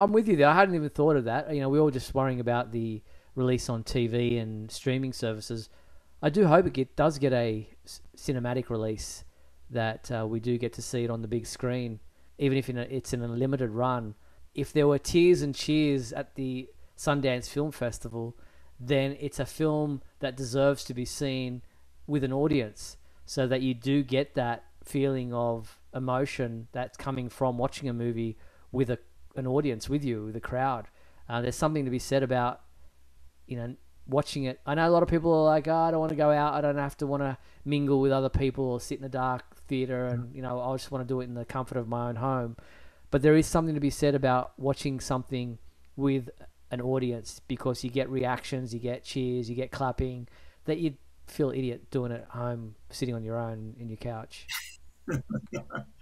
I'm with you there. I hadn't even thought of that. You know, we were all just worrying about the release on TV and streaming services. I do hope it get, does get a cinematic release that uh, we do get to see it on the big screen, even if a, it's in a limited run. If there were tears and cheers at the Sundance Film Festival, then it's a film that deserves to be seen with an audience so that you do get that feeling of emotion that's coming from watching a movie with a, an audience with you, the crowd. Uh, there's something to be said about, you know, watching it. I know a lot of people are like, oh, I don't want to go out. I don't have to want to mingle with other people or sit in a dark theater and, you know, I just want to do it in the comfort of my own home. But there is something to be said about watching something with an audience because you get reactions, you get cheers, you get clapping that you'd feel idiot doing it at home, sitting on your own in your couch.